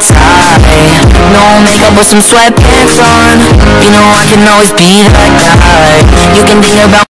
tie No makeup with some sweatpants on. You know I can always be that guy You can be about